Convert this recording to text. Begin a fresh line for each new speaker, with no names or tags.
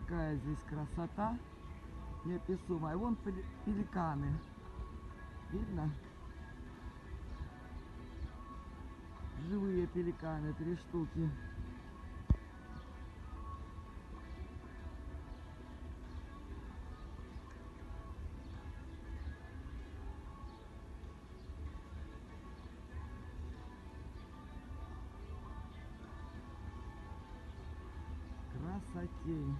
такая здесь красота неописуемая. Вон пеликаны. Видно? Живые пеликаны, три штуки. Красотень.